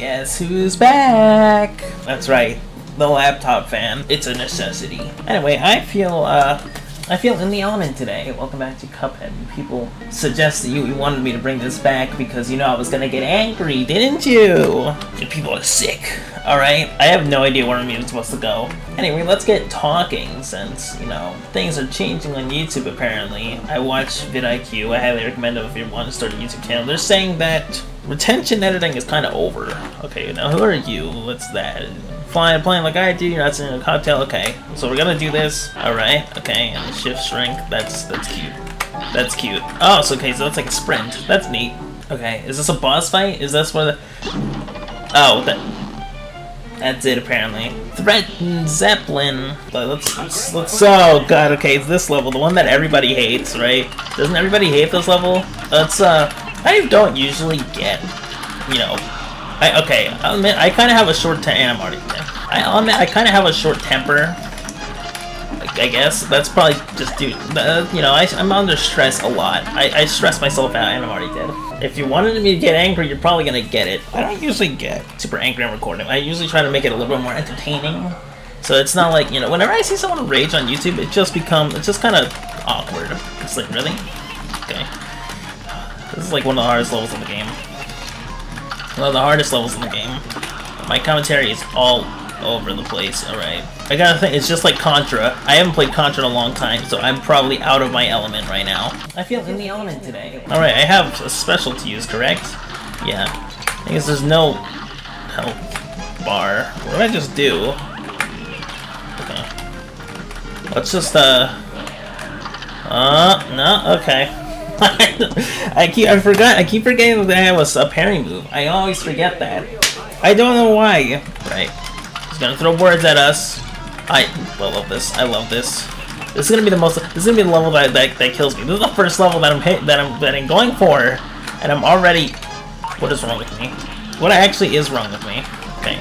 Guess who's back? That's right, the laptop fan. It's a necessity. Anyway, I feel, uh, I feel in the element today. Welcome back to Cuphead. People suggested you, you wanted me to bring this back because you know I was gonna get angry, didn't you? People are sick. Alright, I have no idea where I'm even supposed to go. Anyway, let's get talking since, you know, things are changing on YouTube apparently. I watch vidIQ, I highly recommend it if you want to start a YouTube channel. They're saying that retention editing is kind of over. Okay, now who are you? What's that? Flying, playing like I do, you're not sitting in a cocktail, okay. So we're gonna do this, alright, okay, and shift shrink, that's, that's cute. That's cute. Oh, so okay, so that's like a sprint. That's neat. Okay, is this a boss fight? Is this where the... Oh, that... That's it, apparently. Threatenin' Zeppelin. Let's, let's, let's, oh god, okay, it's this level, the one that everybody hates, right? Doesn't everybody hate this level? Let's, uh, I don't usually get, you know, I, okay, I'll admit, I kind of have a short temper, and I'm already. I, admit, I kind of have a short temper, I guess. That's probably just due, uh, you know, I, am under stress a lot. I, I stress myself out, and I'm already dead. If you wanted me to get angry, you're probably gonna get it. I don't usually get super angry on recording. I usually try to make it a little bit more entertaining. So it's not like, you know, whenever I see someone rage on YouTube, it just becomes, it's just kind of awkward. It's like, really? Okay. This is like one of the hardest levels in the game. One of the hardest levels in the game. My commentary is all over the place, alright. I gotta think, it's just like Contra. I haven't played Contra in a long time, so I'm probably out of my element right now. I feel in the element today. Alright, I have a special to use, correct? Yeah. I guess there's no health bar. What did I just do? Okay. Let's just, uh... Uh, no, okay. I keep, I forgot, I keep forgetting that I have a, parry move. I always forget that. I don't know why. Right He's gonna throw words at us. I, I love this. I love this. This is gonna be the most. This is gonna be the level that that, that kills me. This is the first level that I'm hit, that I'm that I'm going for, and I'm already. What is wrong with me? What actually is wrong with me? Okay.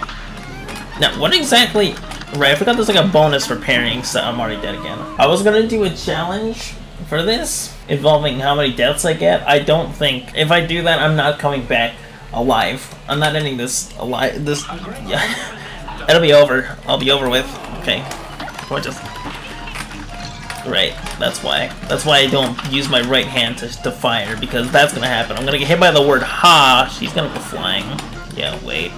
Now, what exactly? Right, I forgot there's like a bonus for parrying, so I'm already dead again. I was gonna do a challenge for this involving how many deaths I get. I don't think if I do that, I'm not coming back alive. I'm not ending this alive. This, yeah. It'll be over. I'll be over with. Okay. Just... Right, that's why. That's why I don't use my right hand to, to fire, because that's gonna happen. I'm gonna get hit by the word ha, she's gonna go flying. Yeah, wait.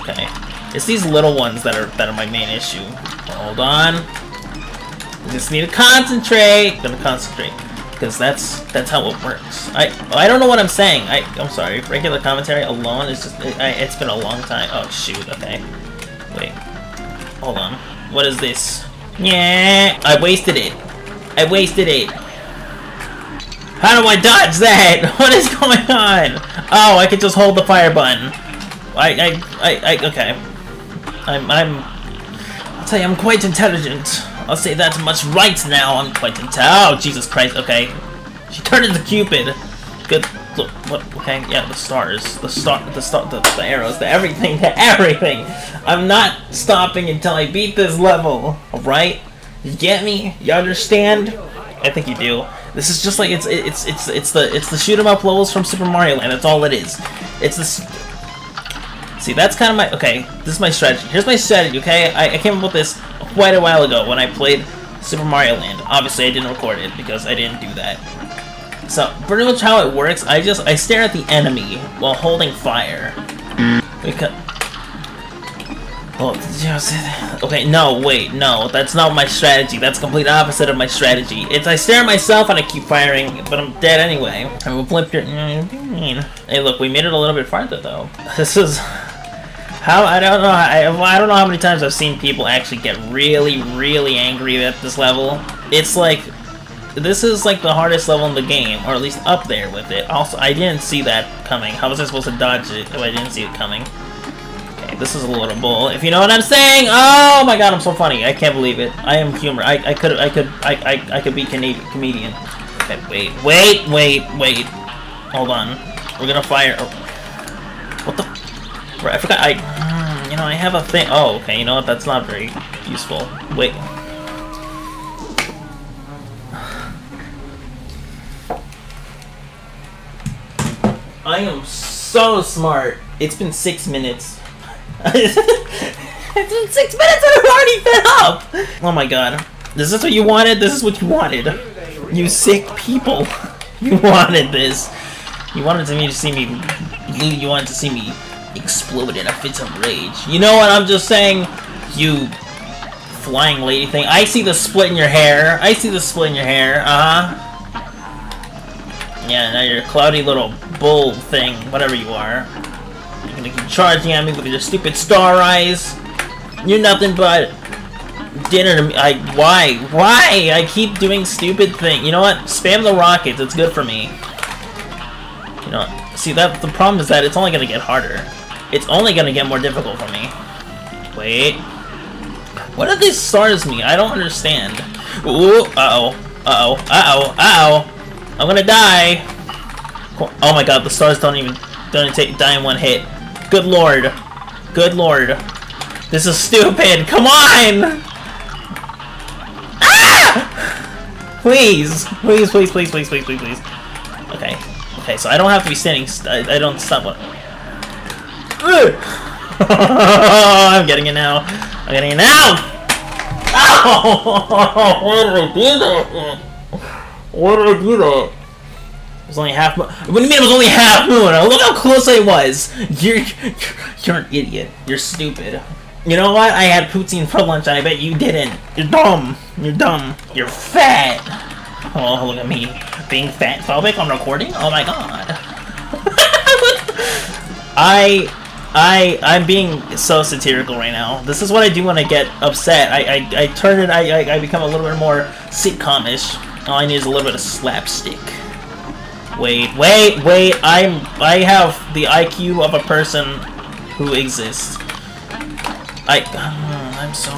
Okay. It's these little ones that are that are my main issue. Hold on. Just need to concentrate. Gonna concentrate. Because that's that's how it works. I I don't know what I'm saying. I I'm sorry. Regular commentary alone is just it, I, it's been a long time. Oh shoot. Okay. Wait. Hold on. What is this? Yeah, I wasted it. I wasted it. How do I dodge that? What is going on? Oh, I could just hold the fire button. I, I, I, I okay. I'm, I'm, I'll tell you, I'm quite intelligent. I'll say that much right now. I'm quite intelligent. Oh, Jesus Christ, okay. She turned into Cupid. Good, look, what, okay, yeah, the stars, the star, the star, the, the arrows, the everything, the everything. I'm not stopping until I beat this level, alright? You get me? You understand? I think you do. This is just like, it's, it's, it's, it's the, it's the shoot 'em up levels from Super Mario Land, that's all it is. It's this, see, that's kind of my, okay, this is my strategy. Here's my strategy, okay? I, I came up with this quite a while ago when I played Super Mario Land. Obviously, I didn't record it because I didn't do that. So, pretty much how it works, I just, I stare at the enemy while holding fire. Because... Oh, okay, no, wait, no, that's not my strategy. That's complete opposite of my strategy. It's I stare at myself and I keep firing, but I'm dead anyway. I will flip your... Hey, look, we made it a little bit farther, though. This is... How, I don't know, I, I don't know how many times I've seen people actually get really, really angry at this level. It's like, this is like the hardest level in the game, or at least up there with it. Also, I didn't see that coming. How was I supposed to dodge it if I didn't see it coming? Okay, this is a little bull, if you know what I'm saying! Oh my god, I'm so funny. I can't believe it. I am humor. I, I could, I could, I, I, I could be Canadian, comedian. Okay, wait, wait, wait, wait. Hold on. We're gonna fire. Oh. What the? I forgot. I, hmm, you know, I have a thing. Oh, okay. You know what? That's not very useful. Wait. I am so smart. It's been six minutes. it's been six minutes and I'm already fed up! Oh my god. This is this what you wanted? This is what you wanted. You sick people. You wanted this. You wanted me to see me... You wanted to see me explode in a fit of rage. You know what I'm just saying? You flying lady thing. I see the split in your hair. I see the split in your hair. Uh-huh. Yeah, now you're a cloudy little bull thing, whatever you are. You're gonna keep charging at me with your stupid star eyes. You're nothing but dinner to me. I why why I keep doing stupid thing. You know what? Spam the rockets. It's good for me. You know. See that the problem is that it's only gonna get harder. It's only gonna get more difficult for me. Wait. What do these stars mean? I don't understand. Ooh. Uh oh. Uh oh. Uh oh. Uh oh. I'm gonna die. Oh my god, the stars don't even don't take die in one hit. Good lord. Good lord. This is stupid. Come on! Ah! Please. Please, please, please, please, please, please, please. Okay. Okay, so I don't have to be standing. I, I don't stop. What? I'm getting it now. I'm getting it now! Oh! Why did I do that? Why did I do that? It was only half moon. What do you mean it was only half moon? Look how close I was! You're, you're an idiot. You're stupid. You know what? I had poutine for lunch and I bet you didn't. You're dumb. You're dumb. You're fat. Oh, look at me. Being fat phobic on recording? Oh my god. I... I I'm being so satirical right now. This is what I do when I get upset. I I, I turn it. I, I I become a little bit more sitcomish. All I need is a little bit of slapstick. Wait, wait, wait! I'm I have the IQ of a person who exists. I I'm so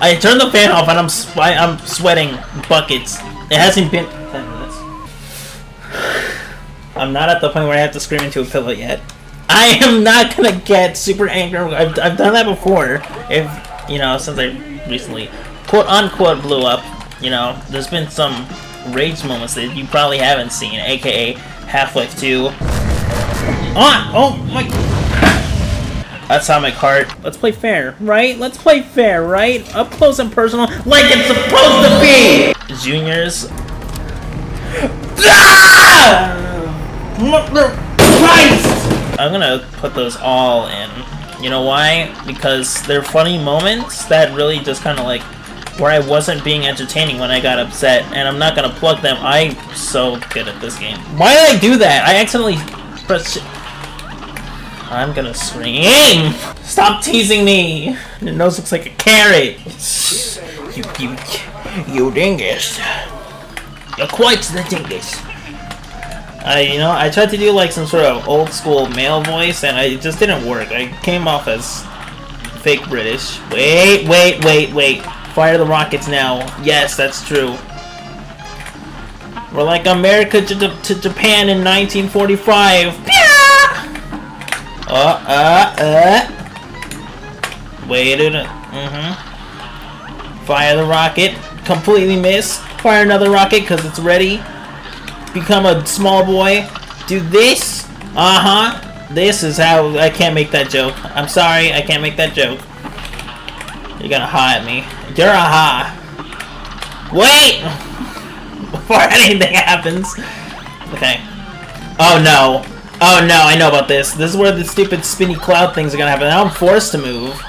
I turned the fan off and I'm I, I'm sweating buckets. It hasn't been. I'm not at the point where I have to scream into a pillow yet. I am not gonna get super angry. I've, I've done that before. If, you know, since I recently, quote unquote, blew up. You know, there's been some rage moments that you probably haven't seen, aka Half-Life 2. On! Oh my... Atomic Heart. Let's play fair, right? Let's play fair, right? Up close and personal, like it's supposed to be! Juniors. Ah! Christ! I'm gonna put those all in. You know why? Because they're funny moments that really just kind of like where I wasn't being entertaining when I got upset, and I'm not gonna plug them. I'm so good at this game. Why did I do that? I accidentally pressed. I'm gonna scream! Stop teasing me! Your nose looks like a carrot. You, you, you dingus. You're quite the dingus. I, you know, I tried to do like some sort of old school male voice, and I, it just didn't work. I came off as fake British. Wait, wait, wait, wait. Fire the rockets now. Yes, that's true. We're like America to, to Japan in 1945. Uh, uh, uh. Wait a minute. Mm-hmm. Fire the rocket. Completely miss. Fire another rocket because it's ready become a small boy, do this. Uh-huh. This is how I can't make that joke. I'm sorry, I can't make that joke. You're gonna ha at me. You're a ha. Wait! Before anything happens. Okay. Oh no. Oh no, I know about this. This is where the stupid spinny cloud things are gonna happen. Now I'm forced to move.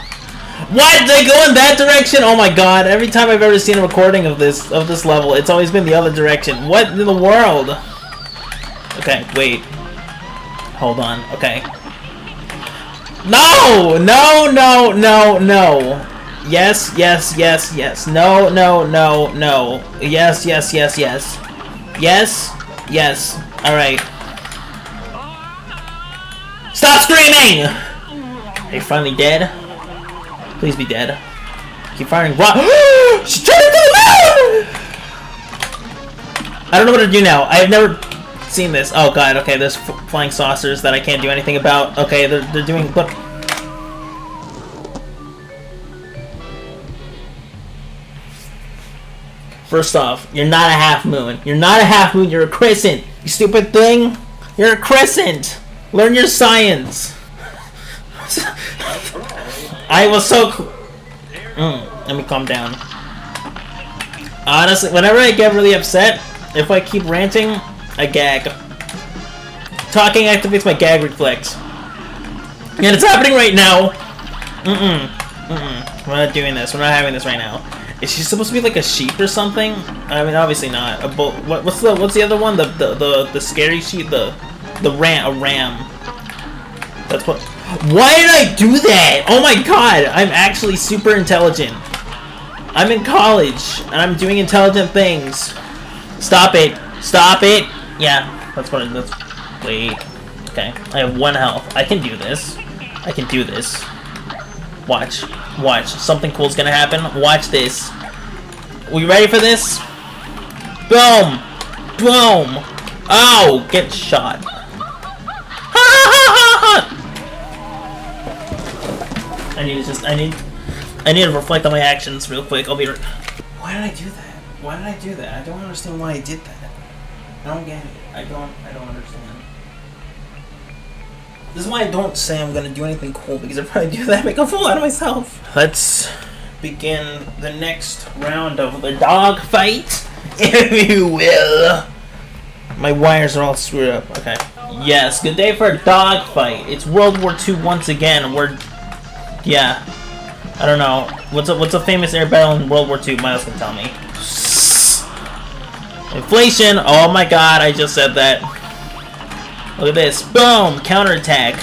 What? They go in that direction? Oh my god, every time I've ever seen a recording of this of this level, it's always been the other direction. What in the world? Okay, wait. Hold on, okay. No! No, no, no, no. Yes, yes, yes, yes. No, no, no, no. Yes, yes, yes, yes. Yes, yes. Alright. Stop screaming! Are you finally dead? Please be dead. Keep firing. What? She's turning to the moon! I don't know what to do now. I have never seen this. Oh god, okay, there's flying saucers that I can't do anything about. Okay, they're, they're doing... Look. First off, you're not a half moon. You're not a half moon, you're a crescent. You stupid thing. You're a crescent. Learn your science. I was so. Mm, let me calm down. Honestly, whenever I get really upset, if I keep ranting, I gag. Talking activates my gag reflex. And it's happening right now! Mm-mm. Mm-mm. We're not doing this. We're not having this right now. Is she supposed to be like a sheep or something? I mean, obviously not. A bull. What, what's the What's the other one? The the the, the scary sheep. The the ram. A ram. That's what. Why did I do that? Oh my god! I'm actually super intelligent. I'm in college and I'm doing intelligent things. Stop it! Stop it! Yeah, that's what. It, that's. Wait. Okay, I have one health. I can do this. I can do this. Watch. Watch. Something cool's gonna happen. Watch this. We ready for this? Boom! Boom! Oh! Get shot. I need to just, I need, I need to reflect on my actions real quick. I'll be right. Why did I do that? Why did I do that? I don't understand why I did that. I don't get it. I don't, I don't understand. This is why I don't say I'm gonna do anything cool, because if I do that, I make a fool out of myself. Let's begin the next round of the dog fight, if you will. My wires are all screwed up. Okay. Yes, good day for a dog fight. It's World War II once again. We're, yeah. I don't know. What's a what's a famous air battle in World War II? Miles can tell me. Inflation. Oh my God! I just said that. Look at this. Boom! Counterattack.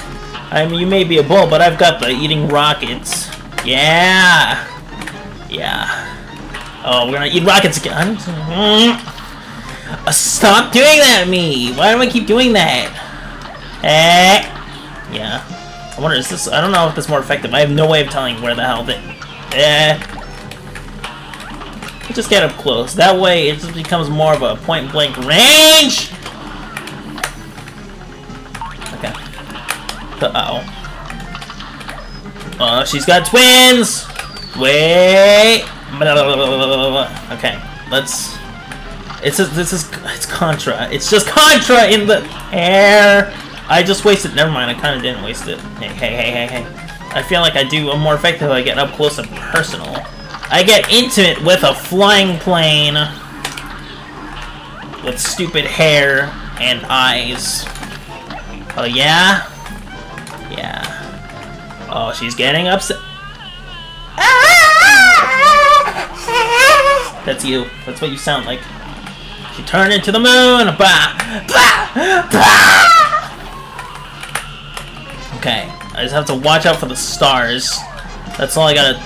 I mean, you may be a bull, but I've got the eating rockets. Yeah! Yeah. Oh, we're gonna eat rockets again. Stop doing that me! Why do I keep doing that? Eh? Yeah. I wonder, is this... I don't know if it's more effective. I have no way of telling where the hell it... Eh. Just get up close. That way, it just becomes more of a point-blank range! Okay. Uh-oh. Oh, she's got twins! Wait! Okay, let's... It's just, this is it's Contra. It's just Contra in the air. I just wasted. Never mind. I kind of didn't waste it. Hey, hey, hey, hey, hey. I feel like I do a more effective I get up close and personal. I get intimate with a flying plane with stupid hair and eyes. Oh yeah, yeah. Oh, she's getting upset. That's you. That's what you sound like. She turned into the moon! Bah! Bah! Bah! Okay, I just have to watch out for the stars. That's all I gotta...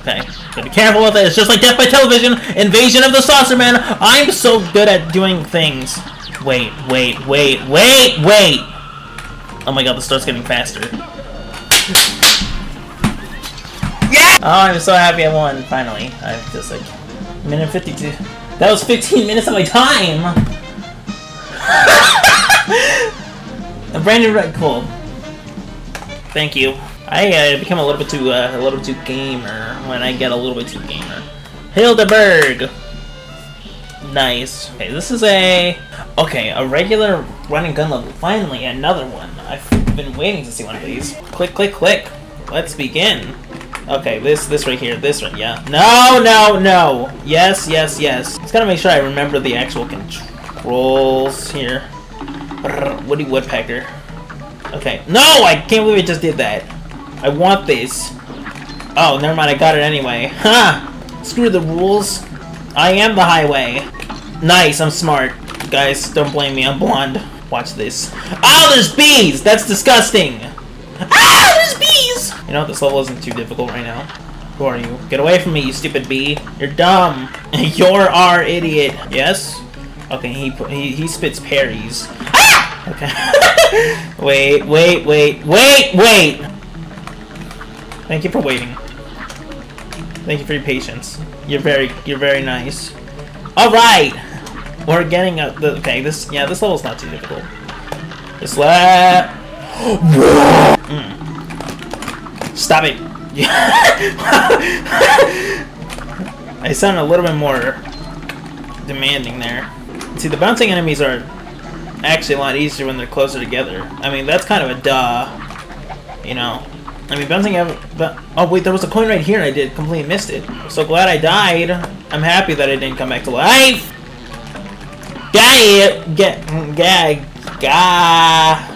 Okay, gotta be careful with it. It's just like Death by Television, Invasion of the Saucerman. I'm so good at doing things. Wait, wait, wait, wait, wait! Oh my god, the star's getting faster. Yeah! Oh, I'm so happy I won, finally. I just like... Minute 52. That was 15 minutes of my time! a Brandon Red Cool. Thank you. I uh, become a little bit too uh, a little bit too gamer when I get a little bit too gamer. Hilda Berg. Nice. Okay, this is a okay a regular running gun level. Finally, another one. I've been waiting to see one of these. Click, click, click. Let's begin. Okay, this this right here, this one, yeah. No, no, no. Yes, yes, yes. Just gotta make sure I remember the actual controls here. Woody Woodpecker. Okay. No, I can't believe I just did that. I want this. Oh, never mind, I got it anyway. Ha! Huh. Screw the rules. I am the highway. Nice, I'm smart. Guys, don't blame me, I'm blonde. Watch this. Oh, there's bees! That's disgusting! Ah, there's bees! You know, this level isn't too difficult right now. Who are you? Get away from me, you stupid bee. You're dumb. You're our idiot. Yes? Okay, he he, he spits parries. Okay. wait, wait, wait, wait, wait! Thank you for waiting. Thank you for your patience. You're very, you're very nice. Alright! We're getting a, the, okay, this, yeah, this level's not too difficult. Just let... mm. Stop it! I sound a little bit more demanding there. See, the bouncing enemies are actually a lot easier when they're closer together. I mean, that's kind of a duh. You know. I mean, bouncing out. But, oh wait, there was a coin right here, and I did completely missed it. So glad I died. I'm happy that I didn't come back to life. It. Get. Gag. Gah.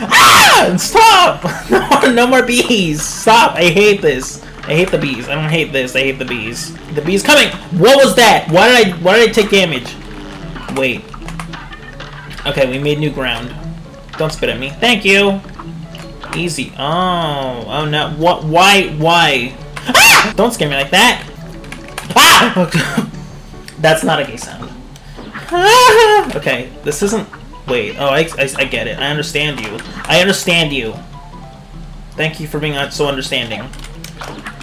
ah! Stop! No no more bees. Stop! I hate this. I hate the bees. I don't hate this. I hate the bees. The bees coming. What was that? Why did I? Why did I take damage? Wait. Okay, we made new ground. Don't spit at me. Thank you. Easy. Oh. Oh no. What? Why? Why? Ah! Don't scare me like that. Ah! That's not a gay sound. Ah! Okay. This isn't. Wait. Oh, I, I, I get it. I understand you. I understand you. Thank you for being so understanding.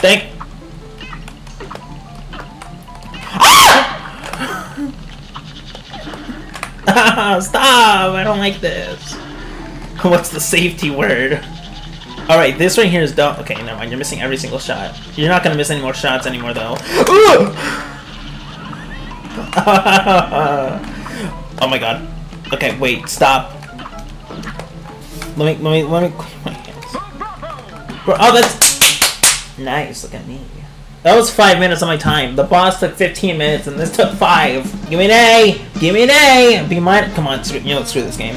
Thank. Ah! Stop! I don't like this. What's the safety word? Alright, this right here is dumb. Okay, never mind. You're missing every single shot. You're not gonna miss any more shots anymore, though. oh my god. Okay, wait. Stop. Let me, let me, let me clean my hands. Oh, that's... Nice, look at me. That was five minutes of my time. The boss took 15 minutes, and this took five. Give me an A! Give me an A! Be mine. Come on, screw, you know, screw this game.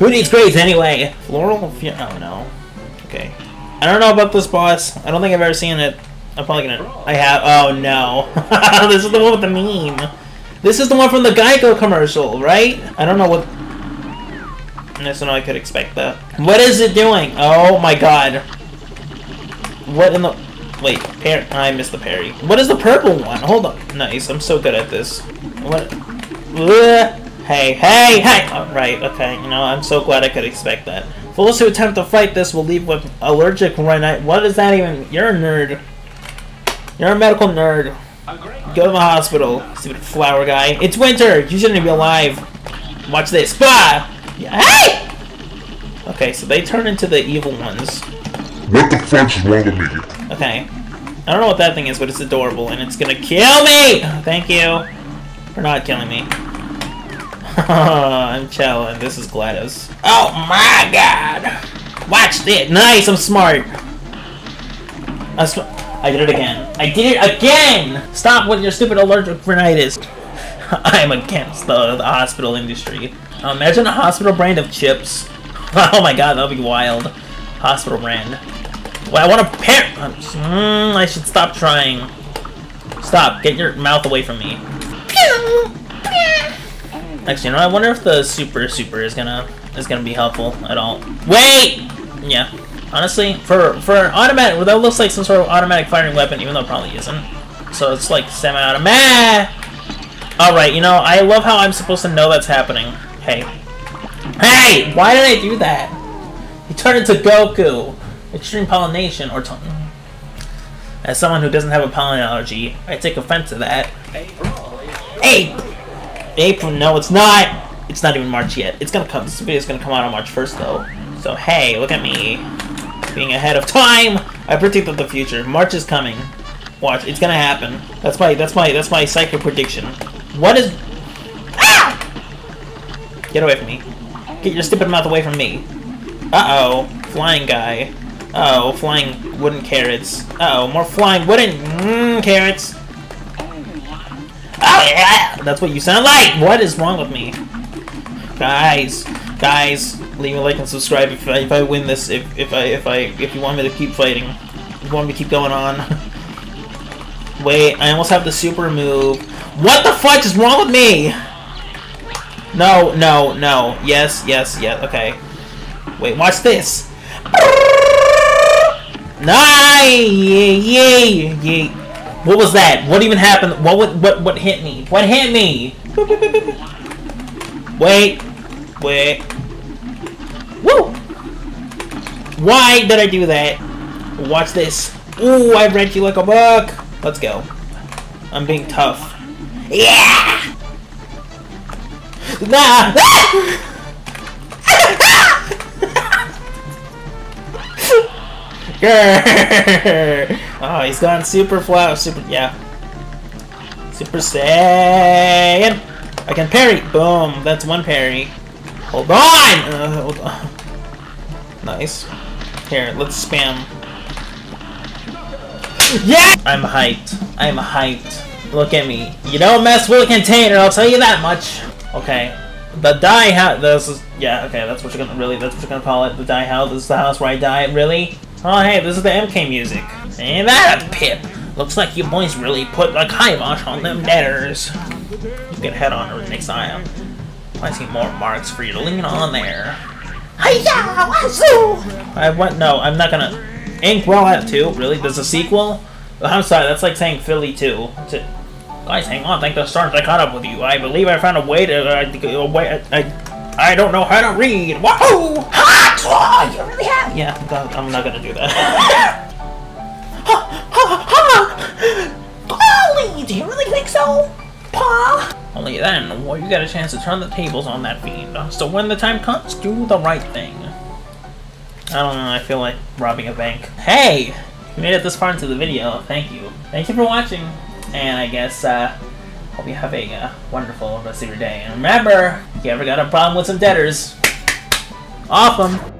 Who needs grades anyway? Floral? Oh no. Okay. I don't know about this boss. I don't think I've ever seen it. I'm probably gonna. I have. Oh no. this is the one with the meme. This is the one from the Geico commercial, right? I don't know what. I don't know I could expect that. What is it doing? Oh my god. What in the. Wait, par I missed the parry. What is the purple one? Hold on. Nice, I'm so good at this. What? Ugh. Hey, hey, hey! Oh, right, okay, you know, I'm so glad I could expect that. Fools who attempt to fight this will leave with allergic rhinitis. What is that even? You're a nerd. You're a medical nerd. Go to the hospital, stupid flower guy. It's winter! You shouldn't be alive. Watch this. Bah! Yeah, hey! Okay, so they turn into the evil ones. What the fuck is wrong with me? Okay. I don't know what that thing is, but it's adorable, and it's gonna kill me! Thank you for not killing me. I'm Chell, and this is GLaDOS. Oh my god! Watch this! Nice, I'm smart! I'm sm I did it again. I did it again! Stop with your stupid allergic rhinitis. I'm against the, the hospital industry. Imagine a hospital brand of chips. Oh my god, that would be wild. Hospital brand. Well, I want to pair. Mm, I should stop trying. Stop. Get your mouth away from me. Actually, you know, I wonder if the super super is gonna is gonna be helpful at all. Wait. Yeah. Honestly, for for an automatic, well, that looks like some sort of automatic firing weapon, even though it probably isn't. So it's like semi-automatic. All right. You know, I love how I'm supposed to know that's happening. Hey. Hey! Why did I do that? He turned into Goku. Extreme pollination, or as someone who doesn't have a pollen allergy, I take offense to that. April. April? No, it's not. It's not even March yet. It's gonna come. This video's gonna come out on March 1st, though. So hey, look at me, being ahead of time. I predicted the future. March is coming. Watch, it's gonna happen. That's my. That's my. That's my psychic prediction. What is? Ah! Get away from me. Get your stupid mouth away from me. Uh oh, flying guy. Uh oh, flying wooden carrots. Uh oh, more flying wooden mm, carrots. Oh yeah, that's what you sound like. What is wrong with me, guys? Guys, leave a like and subscribe if I, if I win this. If if I if I if you want me to keep fighting, you want me to keep going on. Wait, I almost have the super move. What the fuck is wrong with me? No, no, no. Yes, yes, yes. Okay. Wait, watch this. Nice! Yay, yay. What was that? What even happened? What what what, what hit me? What hit me? Wait. Wait. Woo! Why did I do that? Watch this. Ooh, I read you like a book. Let's go. I'm being tough. Yeah! Nah! oh, he's gone super flat. Super, yeah. Super Saiyan. I can parry. Boom. That's one parry. Hold on! Uh, hold on. Nice. Here, let's spam. Yeah! I'm hyped. I'm hyped. Look at me. You don't mess with a container, I'll tell you that much. Okay. The die house. This is. Yeah, okay, that's what you're gonna. Really, that's what you're gonna call it. The die house. This is the house where I die. Really? Oh, hey, this is the MK music. Ain't that a pip? Looks like you boys really put a kibosh on them debtors. You can head on to the next aisle. I see more marks for you to lean on there. Hiya, wazoo! I went. No, I'm not gonna. Ink Rollout 2? Really? There's a sequel? I'm sorry, that's like saying Philly 2. Guys, hang on. Thank the stars I caught up with you. I believe I found a way to. Uh, a way, I, I don't know how to read. Wahoo! Ha! You really have? Yeah, I'm not gonna do that. ha! Ha! Ha! Golly, do you really think so? Pa? Only then will you get a chance to turn the tables on that fiend. So when the time comes, do the right thing. I don't know, I feel like robbing a bank. Hey! You made it this far into the video, thank you. Thank you for watching, and I guess, uh, hope you have a uh, wonderful rest of your day. And remember, if you ever got a problem with some debtors, them!